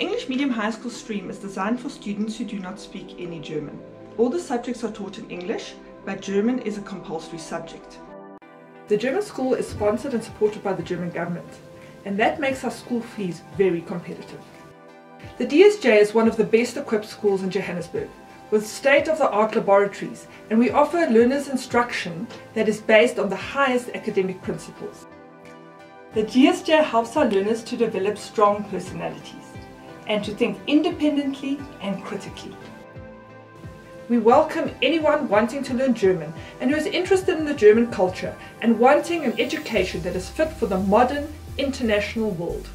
English Medium High School stream is designed for students who do not speak any German. All the subjects are taught in English, but German is a compulsory subject. The German school is sponsored and supported by the German government, and that makes our school fees very competitive. The DSJ is one of the best equipped schools in Johannesburg, with state-of-the-art laboratories, and we offer learners instruction that is based on the highest academic principles. The DSJ helps our learners to develop strong personalities and to think independently and critically. We welcome anyone wanting to learn German and who is interested in the German culture and wanting an education that is fit for the modern international world.